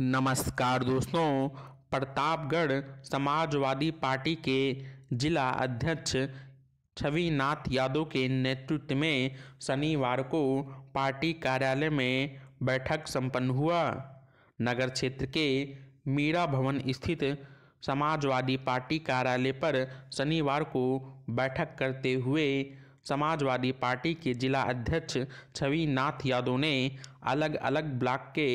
नमस्कार दोस्तों, प्रतापगढ़ समाजवादी पार्टी के जिला अध्यक्ष छविनाथ यादव के नेतृत्व में शनिवार को पार्टी कार्यालय में बैठक संपन्न हुआ। नगर क्षेत्र के मीरा भवन स्थित समाजवादी पार्टी कार्यालय पर शनिवार को बैठक करते हुए समाजवादी पार्टी के जिला अध्यक्ष छविनाथ यादव ने अलग अलग ब्लॉक के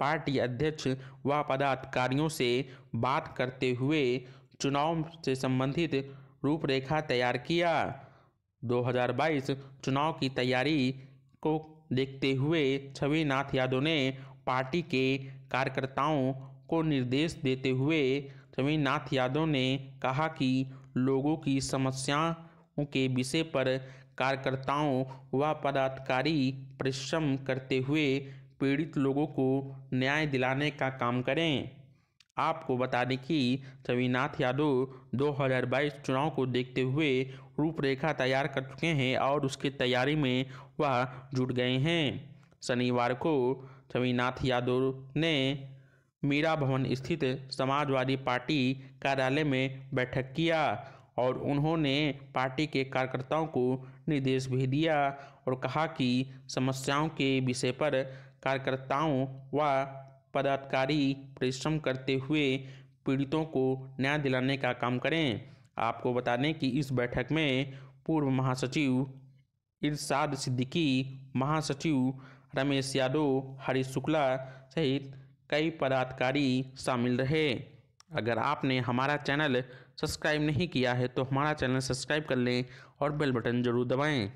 पार्टी अध्यक्ष व पदाधिकारियों से बात करते हुए चुनाव से संबंधित रूपरेखा तैयार किया। 2022 चुनाव की तैयारी को देखते हुए छविनाथ यादव ने पार्टी के कार्यकर्ताओं को निर्देश देते हुए छविनाथ यादव ने कहा कि लोगों की समस्याओं के विषय पर कार्यकर्ताओं व पदाधिकारी परिश्रम करते हुए पीड़ित लोगों को न्याय दिलाने का काम करें। आपको बता दें कि छविनाथ यादव 2022 चुनाव को देखते हुए रूपरेखा तैयार कर चुके हैं और उसकी तैयारी में वह जुट गए हैं। शनिवार को छविनाथ यादव ने मीरा भवन स्थित समाजवादी पार्टी कार्यालय में बैठक किया। और उन्होंने पार्टी के कार्यकर्ताओं को निर्देश भी दिया और कहा कि समस्याओं के विषय पर कार्यकर्ताओं व पदाधिकारी परिश्रम करते हुए पीड़ितों को न्याय दिलाने का काम करें। आपको बता दें कि इस बैठक में पूर्व महासचिव इरशाद सिद्दीकी, महासचिव रमेश यादव, हरीश शुक्ला सहित कई पदाधिकारी शामिल रहे। अगर आपने हमारा चैनल सब्सक्राइब नहीं किया है तो हमारा चैनल सब्सक्राइब कर लें और बेल बटन ज़रूर दबाएँ।